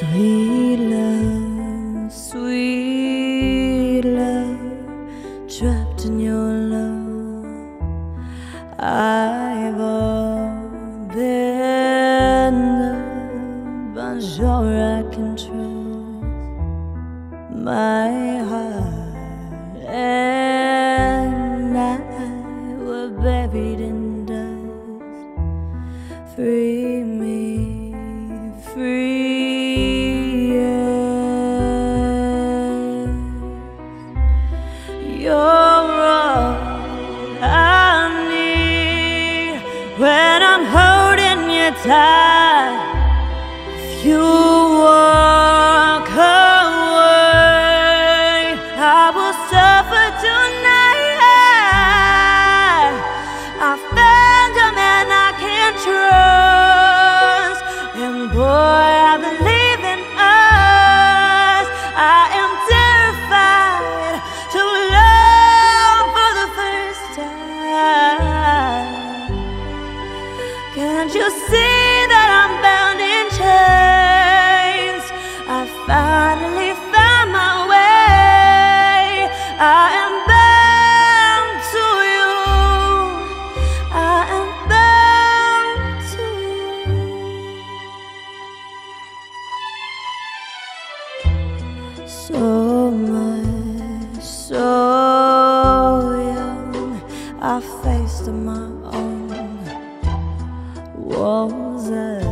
Sweet love, sweet love, trapped in your love. I've loved, but sure I can trust my heart holding. If you see that I'm bound in chains? I finally found my way. I am bound to you. I am bound to you. So much, so young, I faced my own walls I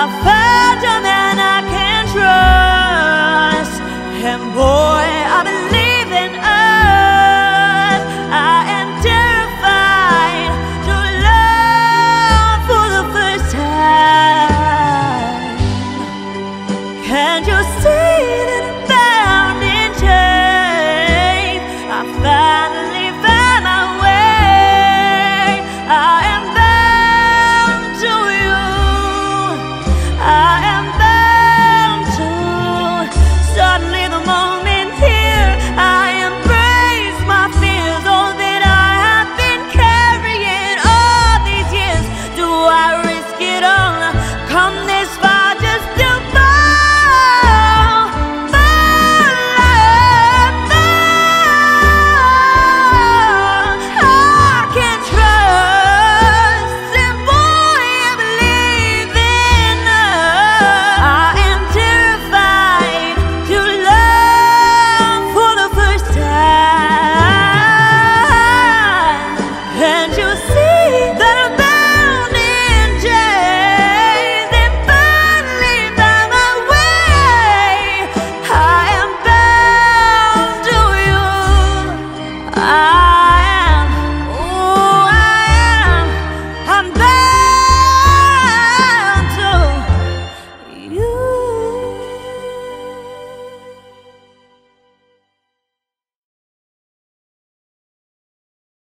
I found a man I can trust, and boy, I believe in us. I am terrified to love for the first time. Can't you see that? I